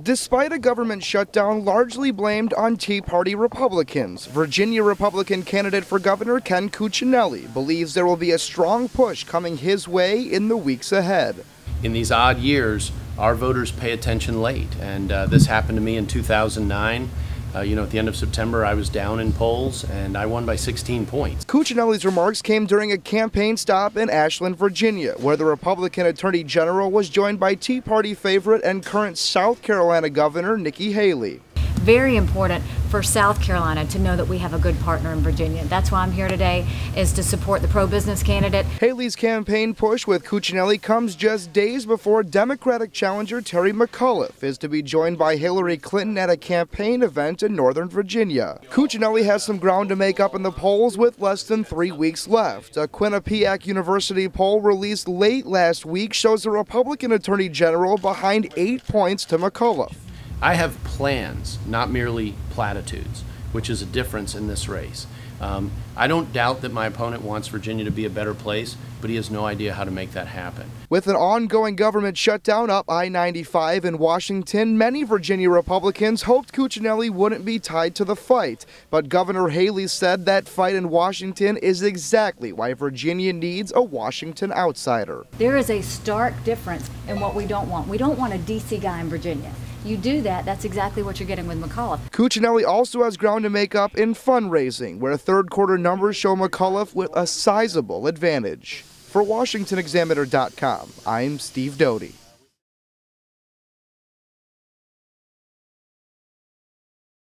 Despite a government shutdown largely blamed on Tea Party Republicans, Virginia Republican candidate for governor Ken Cuccinelli believes there will be a strong push coming his way in the weeks ahead. In these odd years, our voters pay attention late, and uh, this happened to me in 2009. Uh, you know, at the end of September, I was down in polls and I won by 16 points. Cuccinelli's remarks came during a campaign stop in Ashland, Virginia, where the Republican Attorney General was joined by Tea Party favorite and current South Carolina Governor Nikki Haley very important for South Carolina to know that we have a good partner in Virginia. That's why I'm here today, is to support the pro-business candidate. Haley's campaign push with Cuccinelli comes just days before Democratic challenger Terry McAuliffe is to be joined by Hillary Clinton at a campaign event in Northern Virginia. Cuccinelli has some ground to make up in the polls with less than three weeks left. A Quinnipiac University poll released late last week shows the Republican Attorney General behind eight points to McAuliffe. I have plans, not merely platitudes, which is a difference in this race. Um, I don't doubt that my opponent wants Virginia to be a better place, but he has no idea how to make that happen. With an ongoing government shutdown up I 95 in Washington, many Virginia Republicans hoped Cuccinelli wouldn't be tied to the fight. But Governor Haley said that fight in Washington is exactly why Virginia needs a Washington outsider. There is a stark difference in what we don't want. We don't want a D.C. guy in Virginia you do that, that's exactly what you're getting with McAuliffe. Cuccinelli also has ground to make up in fundraising, where third quarter numbers show McAuliffe with a sizable advantage. For WashingtonExaminer.com, I'm Steve Doty.